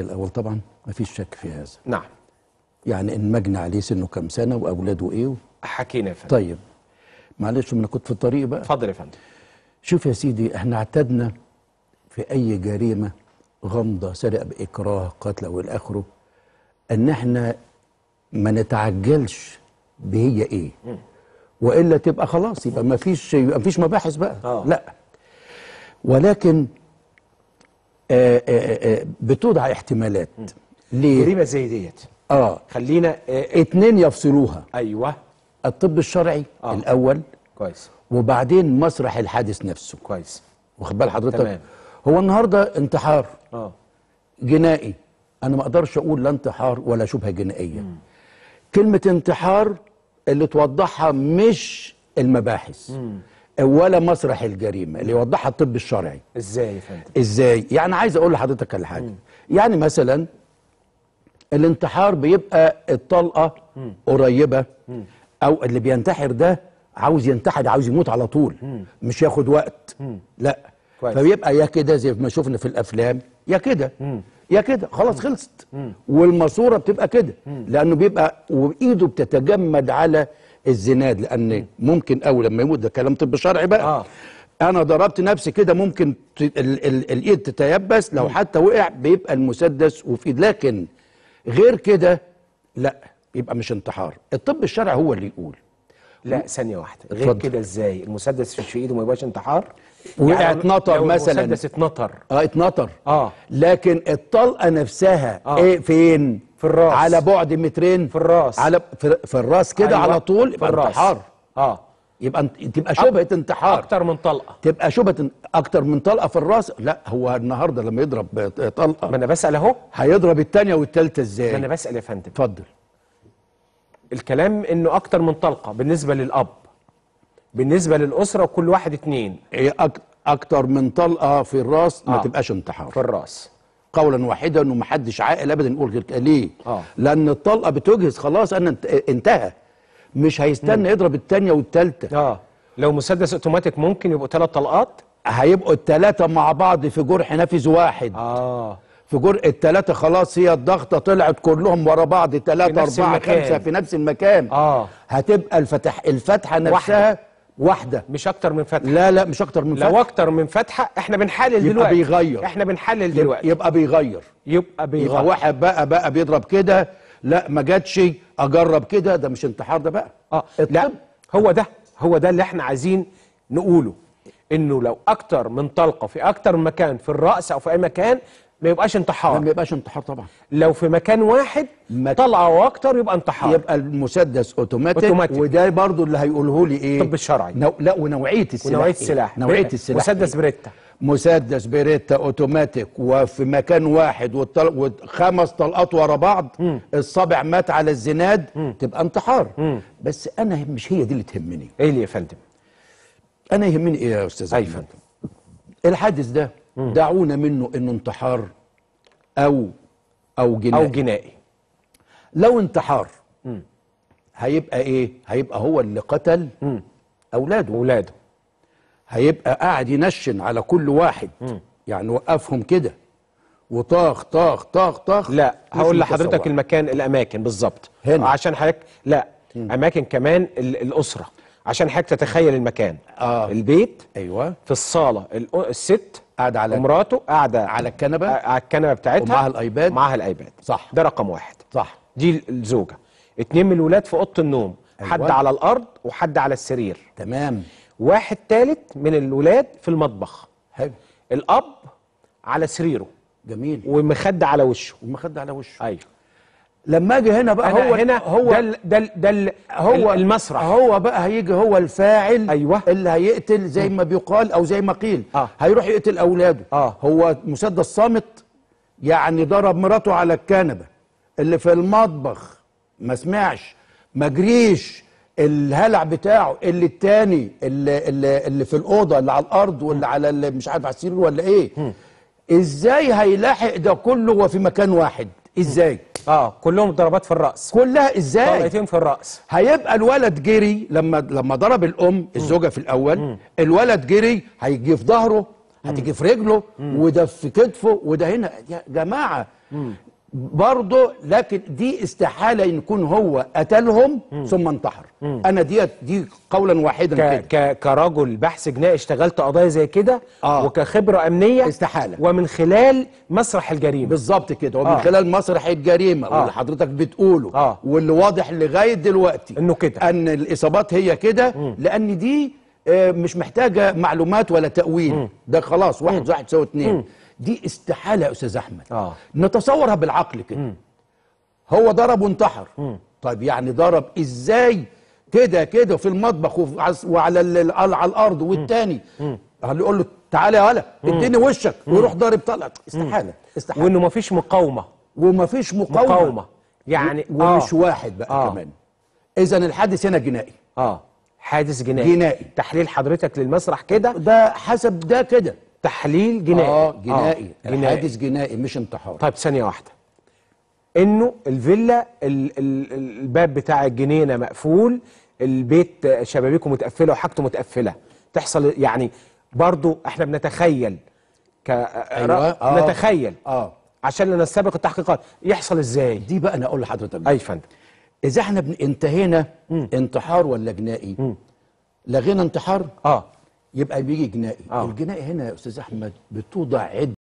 الأول طبعا ما فيش شك في هذا. نعم. يعني إن مجني عليه سنه كام سنة وأولاده إيه و... حكينا يا فندم. طيب. معلش أنا كنت في الطريق بقى. اتفضل يا فندم. شوف يا سيدي إحنا اعتدنا في أي جريمة غمضة سرقة بإكراه قتل أو إلى آخره إن إحنا ما نتعجلش بهي إيه. وإلا تبقى خلاص يبقى ما فيش ما فيش مباحث بقى. آه. لا. ولكن بتوضع احتمالات. ليه؟ جريمة زي ديت. آه. خلينا آه اتنين يفصلوها. أيوه. الطب الشرعي آه. آه. الأول. كويس. وبعدين مسرح الحادث نفسه. كويس. واخد بال حضرتك؟ تمام. هو النهارده انتحار. آه. جنائي. أنا ما أقدرش أقول لا انتحار ولا شبهة جنائية. كلمة انتحار اللي توضحها مش المباحث. ولا مسرح الجريمة اللي يوضحها الطب الشرعي. إزاي يا فندم؟ إزاي؟ يعني عايز أقول لحضرتك على حاجة. يعني مثلا الانتحار بيبقى الطلقة قريبة أو اللي بينتحر ده عاوز ينتحر عاوز يموت على طول. مش ياخد وقت. لا. كويس. فبيبقى يا كده زي ما شفنا في الأفلام يا كده. يا كده. خلاص خلصت. والماسورة بتبقى كده. لأنه بيبقى وإيده بتتجمد على الزناد لأن ممكن أول لما يموت ده كلام طب شرعي بقى. آه. أنا ضربت نفسي كده ممكن الإيد تتيبس لو حتى وقع بيبقى المسدس وفي ايد لكن غير كده لا يبقى مش انتحار. الطب الشرعي هو اللي يقول. لا ثانية واحدة. غير. كده إزاي؟ المسدس في إيده ما يبقاش انتحار؟ وقع يعني اتنطر مثلاً. المسدس اتنطر. آه اتنطر. آه. لكن الطلقة نفسها آه. إيه فين؟ في الراس. على بعد مترين. في الراس. على في, في الراس كده أيوة، على طول في يبقى الراس. انتحار. آه. يبقى انت- تبقى شبهة انتحار. أكتر من طلقة. تبقى شبهة أكتر من طلقة في الراس. لا هو النهارده لما يضرب ما طلقه أنا بسأل أهو. هيضرب الثانية والثالثه ما إزاي أنا بسأل يا فندم. اتفضل. الكلام إنه أكتر من طلقة بالنسبة للأب. بالنسبة للأسرة وكل واحد اتنين. أكتر من طلقة في الراس ما آه. تبقاش انتحار. في الراس. قولا واحدا انه ما حدش عاقل ابدا يقول غير كده ليه؟ آه. لأن الطلقة بتجهز خلاص أنا انت- انتهى. مش هيستنى يضرب الثانية والثالثه آه. لو مسدس أوتوماتيك ممكن يبقوا ثلاث طلقات؟ هيبقوا الثلاثه مع بعض في جرح نافذ واحد. آه. في جرح الثلاثه خلاص هي الضغطة طلعت كلهم ورا بعض أربعة المكان. خمسه في نفس المكان. آه. هتبقى الفتح الفتحة نفسها واحدة. مش أكتر من فتحة. لا لا مش أكتر من لو فتحة. أكتر من فتحة إحنا بنحلل يبقى دلوقتي. بيغير. إحنا بنحلل يبقى, دلوقتي. يبقى بيغير. يبقى بيغير. يبقى واحد بقى بقى بيضرب كده. لا ما جاتش. أجرب كده. ده مش انتحار ده بقى. آه لا هو ده. هو ده اللي إحنا عايزين نقوله. إنه لو أكتر من طلقة في أكتر من مكان في الرأس أو في أي مكان ما يبقاش ما انتحار يبقاش انتحار طبعا لو في مكان واحد ما- طلقه وأكتر يبقى انتحار يبقى المسدس أوتوماتيك, أوتوماتيك. وده برضو اللي هيقوله لي إيه الطب الشرعي. نو... لا ونوعية السلاح ونوعية إيه؟ السلاح نوعية ب- السلاح مسدس إيه؟ Beretta مسدس Beretta أوتوماتيك وفي مكان واحد والطل... وخمس طلقات ورا بعض الصابع مات على الزناد تبقى انتحار بس أنا مش هي دي اللي تهمني إيه اللي يا فندم أنا يهمني إيه يا أستاذ؟ فندم. الحادث ده دعونا منه إنه انتحار أو أو جنائي. أو جنائي. لو انتحار هيبقى إيه؟ هيبقى هو اللي قتل أولاده. أولاده. هيبقى قاعد ينشن على كل واحد. يعني وقفهم كده. وطاخ طاخ طاخ طاخ لا هقول لحضرتك. المكان الأماكن بالظبط. هنا. عشان حضرتك لا أماكن كمان ال- الأسرة. عشان حضرتك تتخيل المكان. آه. البيت أيوه. في الصالة ال- الست قاعد على ومراته قاعدة على الكنبة. آه، على الكنبة بتاعتها ومعاها الآيباد. معاها الأيباد. صح. ده رقم واحد. صح. دي الزوجة. اتنين من الولاد في أوضة النوم. أيوة. حد على الأرض وحد على السرير. تمام. واحد تالت من الولاد في المطبخ. حلو. الأب على سريره. جميل. ومخد على وشه. ومخد على وشه. أيوه. لما أجي هنا بقى هو هنا هو ده ده ده هو المسرح. هو بقى هيجي هو الفاعل أيوة. اللي هيقتل زي ما بيقال أو زي ما قيل. آه. هيروح يقتل أولاده. آه. هو مسدس صامت يعني ضرب مراته على الكنبة. اللي في المطبخ ما سمعش ما جريش. الهلع بتاعه اللي التاني اللي, اللي, اللي في الأوضة اللي على الأرض واللي على اللي مش عارف على السرير ولا إيه. إزاي هيلاحق ده كله وفي مكان واحد؟ إزاي؟ آه كلهم ضربات في الرأس. كلها إزاي؟ طلقتين في الرأس. هيبقى الولد جري لما لما ضرب الأم الزوجة في الأول الولد جري هيجي في ظهره هتيجي في رجله وده في كتفه وده هنا. يا جماعة برضه لكن دي استحالة يكون هو قتلهم ثم انتحر. أنا دي دي قولا واحدا ك... كده. ك... كرجل بحث جنائي اشتغلت قضايا زي كده آه. وكخبرة أمنية استحالة. ومن خلال مسرح الجريمة. بالظبط كده. ومن آه. خلال مسرح الجريمة آه. واللي حضرتك بتقوله. آه. واللي واضح لغاية دلوقتي إنه كده. أن الإصابات هي كده لأن دي آه، مش محتاجة معلومات ولا تأويل. ده خلاص واحد واحد يساوي اتنين. دي استحالة يا أستاذ أحمد. آه. نتصورها بالعقل كده. هو ضرب وانتحر. طيب يعني ضرب إزاي؟ كده كده في المطبخ وعلى على الأرض. والتاني يقول له تعالى يا ولا اديني وشك. ويروح ضارب طلع استحالة استحالة. وإنه مفيش مقاومة. ومفيش مقاومة. مقاومة. يعني ومش آه. واحد بقى آه. كمان. اذا الحادث هنا جنائي. آه. حادث جنائي. جنائي. تحليل حضرتك للمسرح كده؟ ده حسب ده كده. تحليل جنائي. آه جنائي. آه. الحادث جنائي مش انتحار. طيب ثانية واحدة. إنه الفيلا ال ال الباب بتاع الجنينة مقفول البيت شبابيكه متقفلة وحاجته متقفلة. تحصل يعني برضو إحنا بنتخيل ك أيوة، آه. نتخيل آه. عشان نستبق التحقيقات. يحصل إزاي؟ دي بقى أنا أقول لحضرتك أي فندم. إذا إحنا انتهينا انتحار ولا جنائي؟ لغينا انتحار. آه. يبقى بيجي جنائي آه. الجنائي هنا يا أستاذ أحمد بتوضع عده